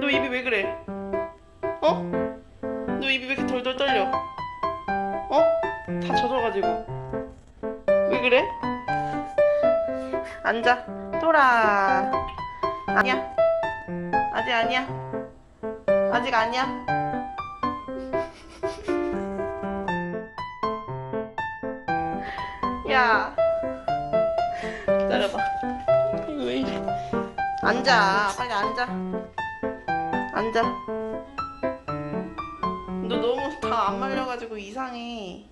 너 입이 왜 그래? 어? 너 입이 왜 이렇게 덜덜 떨려? 어? 다 젖어가지고. 왜 그래? 앉아. 돌아. 아니야. 아직 아니야. 아직 아니야. 야. 기다려봐. 왜 이래. 앉아. 빨리 앉아. 앉아. 너 너무 다 안 말려가지고 이상해.